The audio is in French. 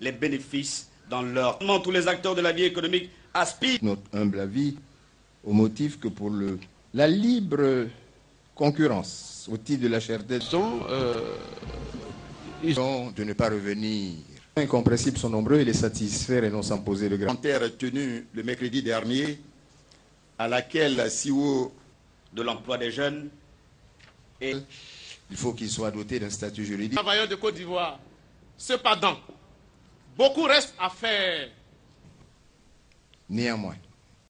les bénéfices dans leur... Tous les acteurs de la vie économique aspirent... Notre humble avis au motif que pour le, la libre concurrence au titre de la cherté euh, ils ont de ne pas revenir. Incompréhensibles sont nombreux et les satisfaire et non sans poser de grand. tenu le mercredi dernier à laquelle la CEO de l'emploi des jeunes et il faut qu'ils soient dotés d'un statut juridique. Travailleurs de Côte d'Ivoire, cependant, beaucoup reste à faire. Néanmoins,